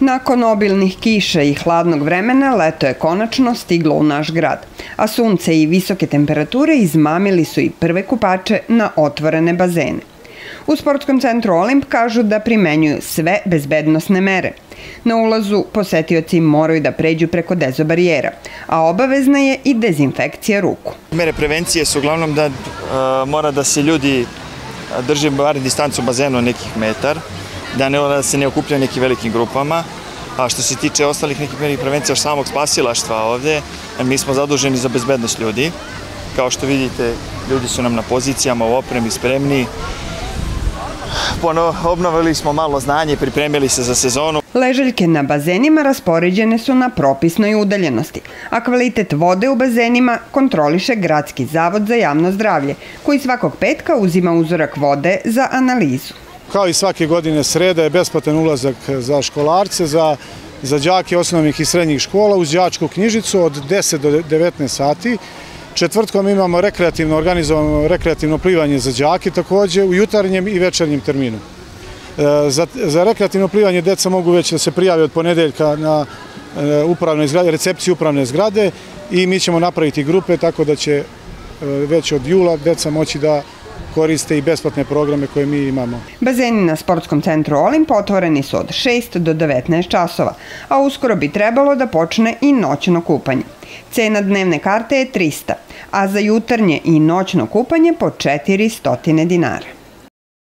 Nakon obilnih kiša i hladnog vremena, leto je konačno stiglo u naš grad, a sunce i visoke temperature izmamili su i prve kupače na otvorene bazene. U sportskom centru Olimp kažu da primenjuju sve bezbednosne mere. Na ulazu posetioci moraju da pređu preko dezobarijera, a obavezna je i dezinfekcija ruku. Mere prevencije su uglavnom da mora da se ljudi drže bar distancu bazenu nekih metar, da, ne, da se ne okupljaju nekim velikim grupama. A što se tiče ostalih nekih merih prevencija samog spasilaštva ovde, mi smo zaduženi za bezbednost ljudi. Kao što vidite, ljudi su nam na pozicijama u opremi spremni. Pono, obnovili smo malo znanje pripremili se za sezonu. Ležaljke na bazenima raspoređene su na propisnoj udaljenosti, a kvalitet vode u bazenima kontroliše Gradski zavod za javno zdravlje, koji svakog petka uzima uzorak vode za analizu. Kao i svake godine sreda je besplatan ulazak za školarce, za, za đake osnovnih i srednjih škola uz đačku knjižicu od 10 do 19 sati. Četvrtkom imamo rekreativno organizovano rekreativno plivanje za đake takođe u jutarnjem i večernjem terminu. E, za, za rekreativno plivanje deca mogu već da se prijave od ponedeljka na e, recepciji upravne zgrade i mi ćemo napraviti grupe tako da će e, već od jula deca moći da koriste i besplatne programe koje mi imamo. Bazeni na sportskom centru Olimp otvoreni su od 6 do 19 časova, a uskoro bi trebalo da počne i noćno kupanje. Cena dnevne karte je 300, a za jutarnje i noćno kupanje po 400 dinara.